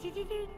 去去去。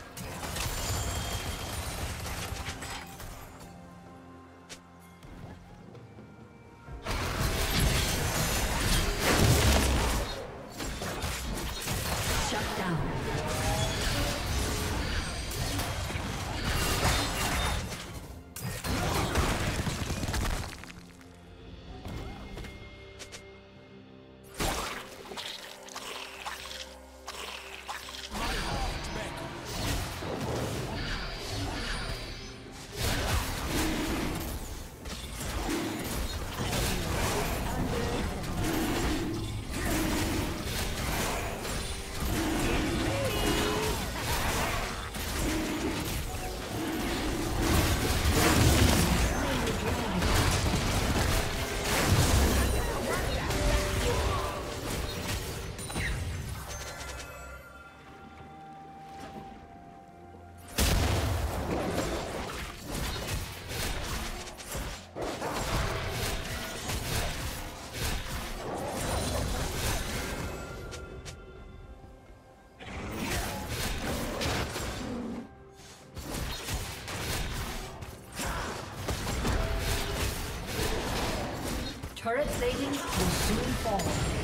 Will soon fall.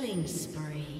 Killing spree.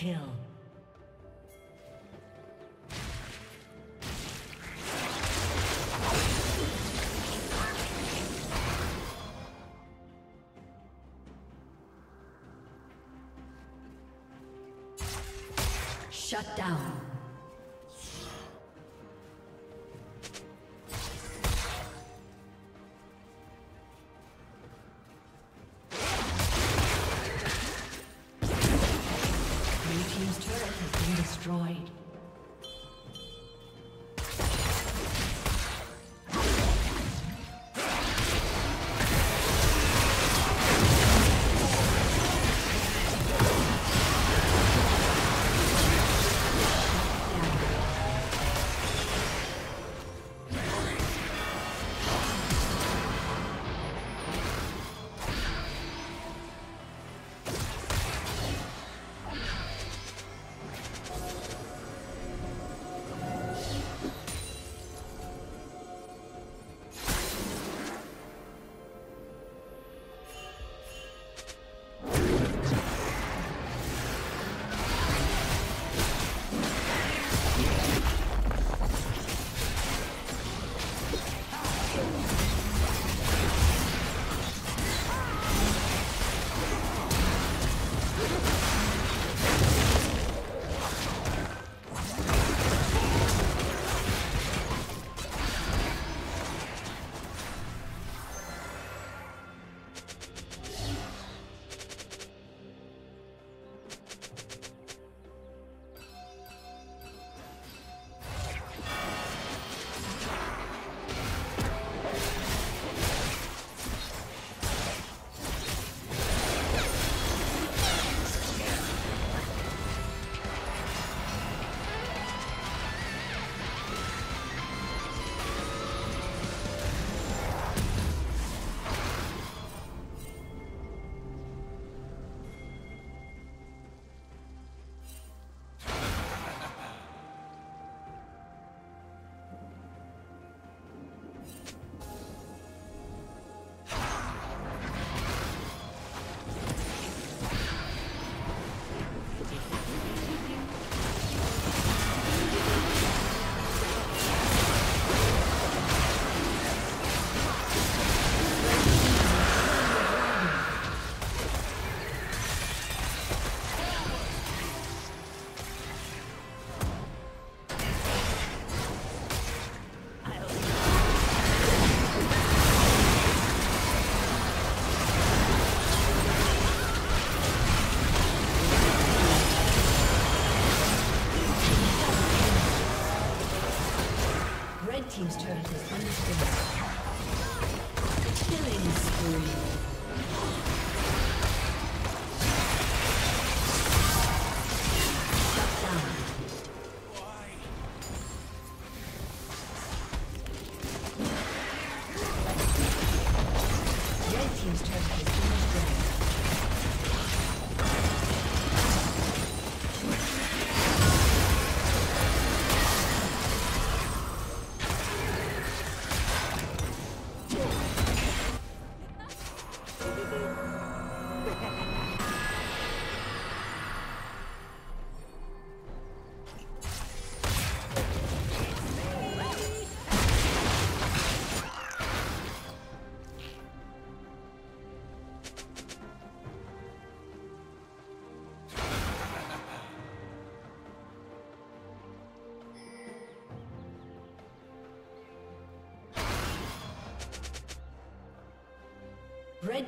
Kill. Shut down.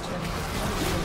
double kill. Blue team triple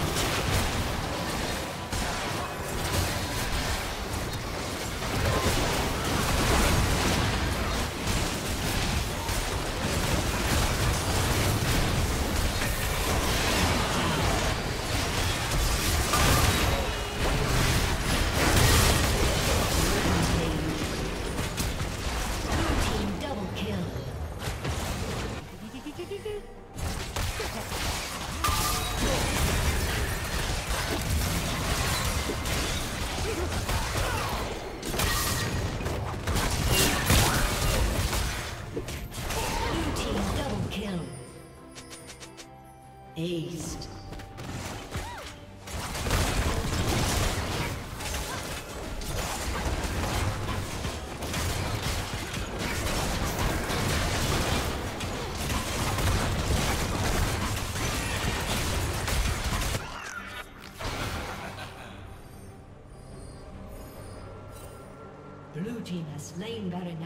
slain Baron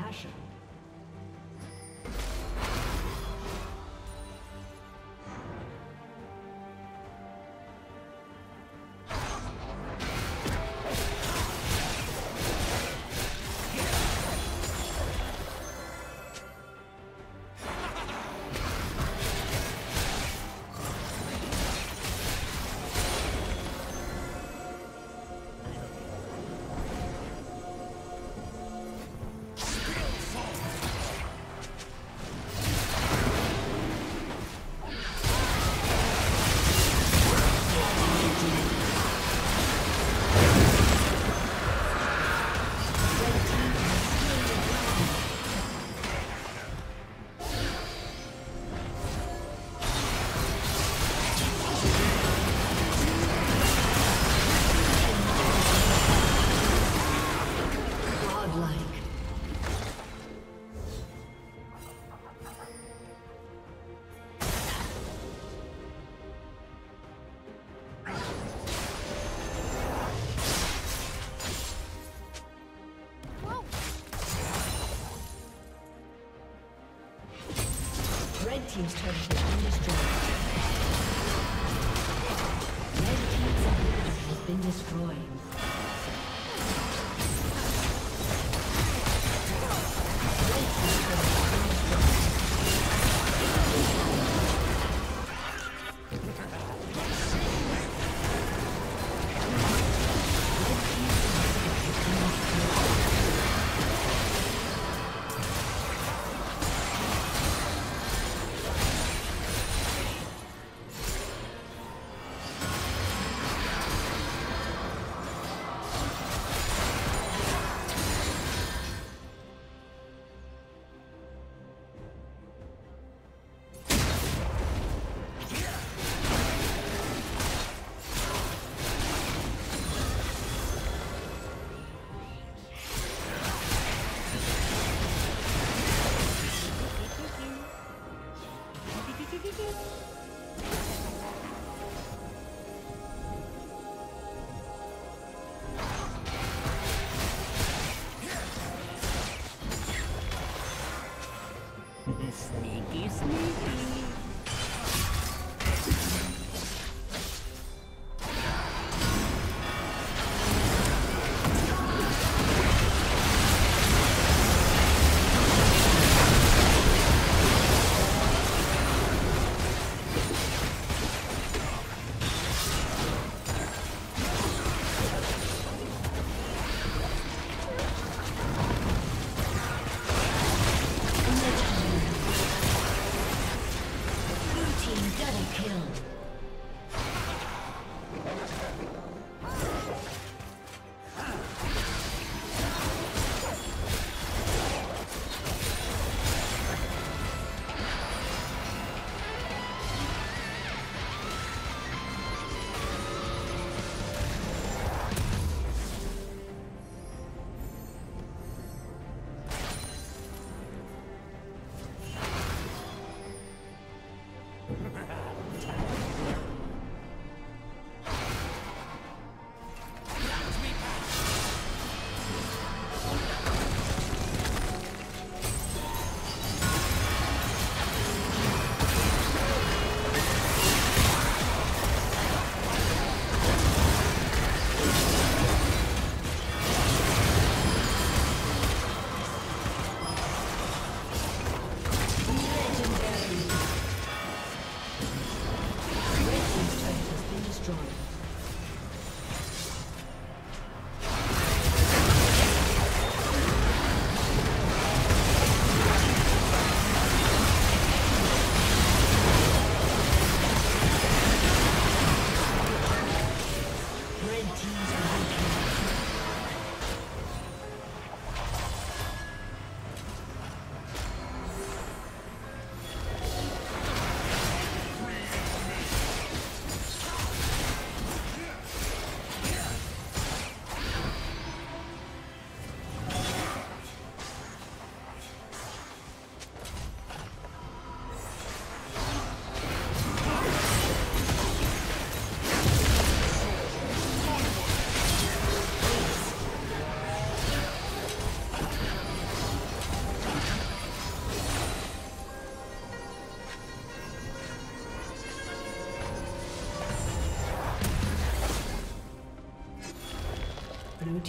team's turret destroyed. Red team's inhibitor has been destroyed.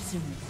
Soon.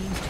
Team's